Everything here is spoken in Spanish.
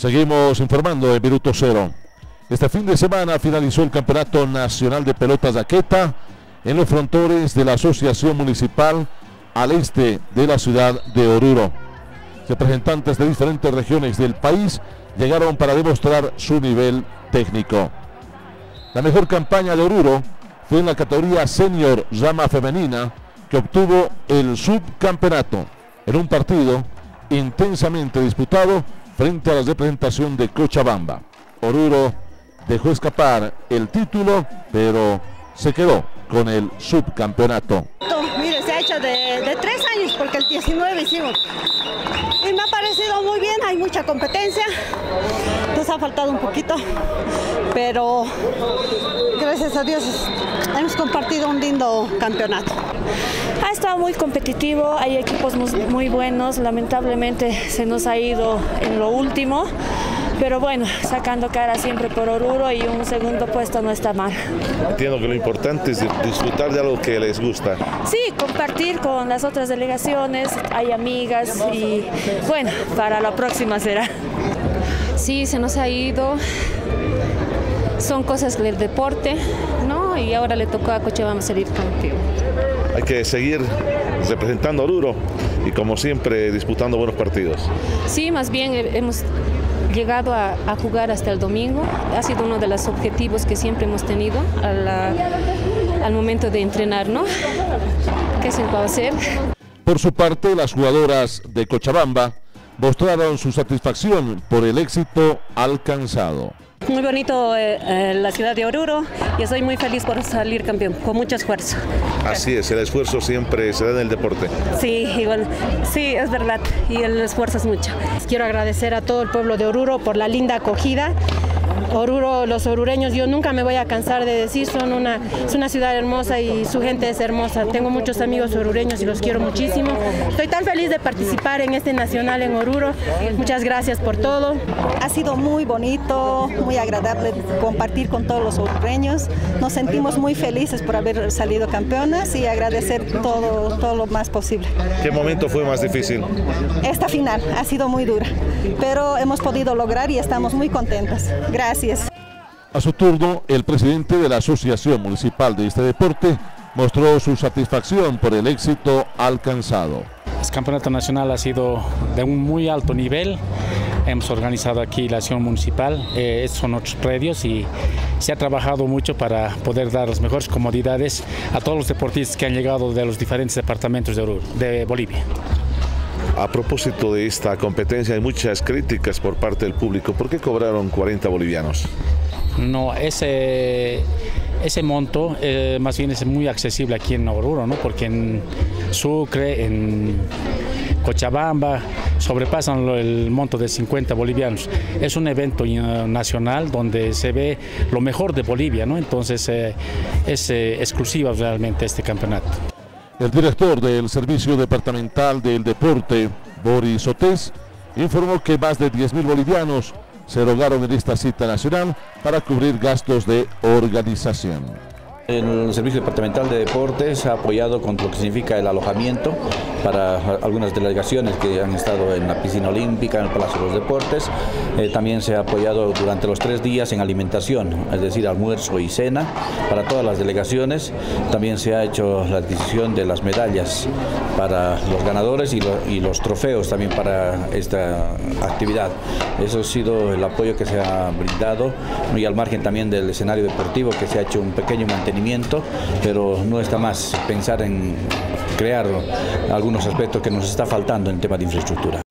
Seguimos informando en Minuto Cero. Este fin de semana finalizó el Campeonato Nacional de Pelotas Aqueta en los frontores de la Asociación Municipal al este de la ciudad de Oruro. Representantes de diferentes regiones del país llegaron para demostrar su nivel técnico. La mejor campaña de Oruro fue en la categoría senior llama femenina que obtuvo el subcampeonato en un partido intensamente disputado frente a la representación de Cochabamba. Oruro dejó escapar el título, pero se quedó con el subcampeonato. Mire, se ha hecho de, tres años porque el 19 hicimos. Y me ha parecido muy bien, hay mucha competencia. Nos ha faltado un poquito, pero gracias a Dios hemos compartido un lindo campeonato. Ha estado muy competitivo, hay equipos muy buenos, lamentablemente se nos ha ido en lo último, pero bueno, sacando cara siempre por Oruro y un segundo puesto no está mal. Entiendo que lo importante es disfrutar de algo que les gusta. Sí, compartir con las otras delegaciones, hay amigas y bueno, para la próxima será. Sí, se nos ha ido, son cosas del deporte, ¿no? Y ahora le tocó a Cochabamba salir campeón. Hay que seguir representando a Oruro y como siempre disputando buenos partidos. Sí, más bien hemos llegado a, jugar hasta el domingo. Ha sido uno de los objetivos que siempre hemos tenido al momento de entrenar, ¿no? ¿Qué se puede hacer? Por su parte, las jugadoras de Cochabamba mostraron su satisfacción por el éxito alcanzado. Muy bonito eh, eh, la ciudad de Oruro y estoy muy feliz por salir campeón, con mucho esfuerzo. Así es, el esfuerzo siempre se da en el deporte. Sí, igual, sí, es verdad, y el esfuerzo es mucho. Quiero agradecer a todo el pueblo de Oruro por la linda acogida Oruro, los orureños, yo nunca me voy a cansar de decir, son una, es una ciudad hermosa y su gente es hermosa. Tengo muchos amigos orureños y los quiero muchísimo. Estoy tan feliz de participar en este nacional en Oruro. Muchas gracias por todo. Ha sido muy bonito, muy agradable compartir con todos los orureños. Nos sentimos muy felices por haber salido campeonas y agradecer todo, todo lo más posible. ¿Qué momento fue más difícil? Esta final ha sido muy dura, pero hemos podido lograr y estamos muy contentas. Gracias. A su turno, el presidente de la Asociación Municipal de este deporte mostró su satisfacción por el éxito alcanzado. El campeonato nacional ha sido de un muy alto nivel. Hemos organizado aquí la acción municipal, eh, son otros predios y se ha trabajado mucho para poder dar las mejores comodidades a todos los deportistas que han llegado de los diferentes departamentos de, de Bolivia. A propósito de esta competencia, hay muchas críticas por parte del público. ¿Por qué cobraron 40 bolivianos? No, ese, ese monto eh, más bien es muy accesible aquí en Oruro, ¿no? porque en Sucre, en Cochabamba, sobrepasan el monto de 50 bolivianos. Es un evento nacional donde se ve lo mejor de Bolivia, ¿no? entonces eh, es eh, exclusiva realmente este campeonato. El director del Servicio Departamental del Deporte, Boris Otés, informó que más de 10.000 bolivianos se rogaron en esta cita nacional para cubrir gastos de organización. El Servicio Departamental de Deportes ha apoyado con lo que significa el alojamiento para algunas delegaciones que han estado en la piscina olímpica, en el Palacio de los Deportes. Eh, también se ha apoyado durante los tres días en alimentación, es decir, almuerzo y cena para todas las delegaciones. También se ha hecho la adquisición de las medallas para los ganadores y, y los trofeos también para esta actividad. Eso ha sido el apoyo que se ha brindado y al margen también del escenario deportivo que se ha hecho un pequeño mantenimiento pero no está más pensar en crear algunos aspectos que nos está faltando en el tema de infraestructura.